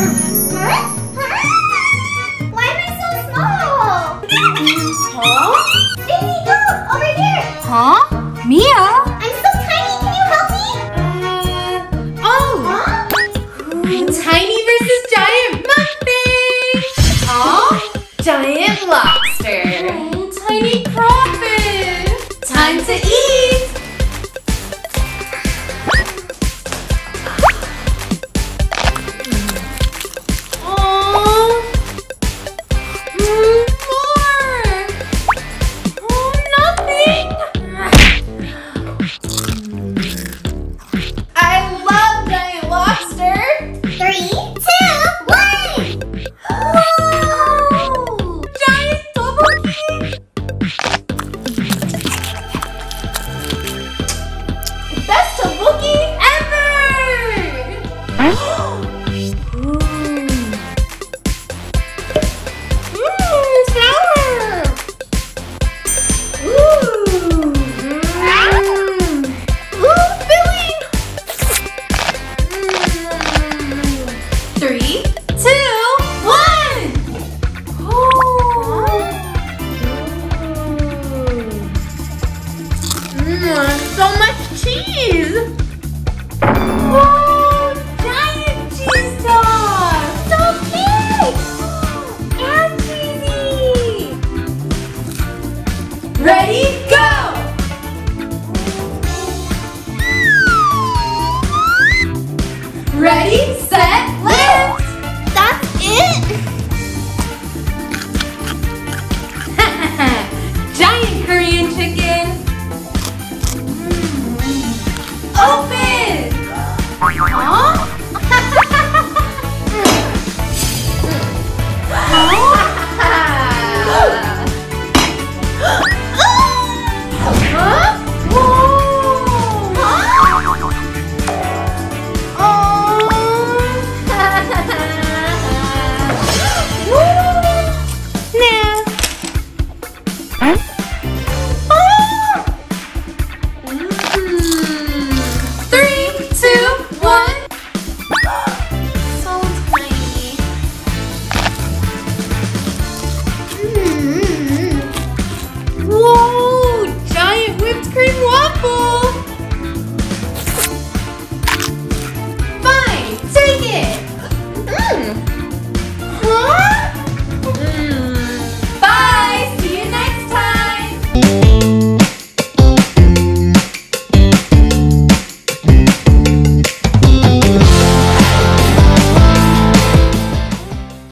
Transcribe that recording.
Ooh. cheese! Giant cheese! So big! And cheesy! Ready? Go! Ready?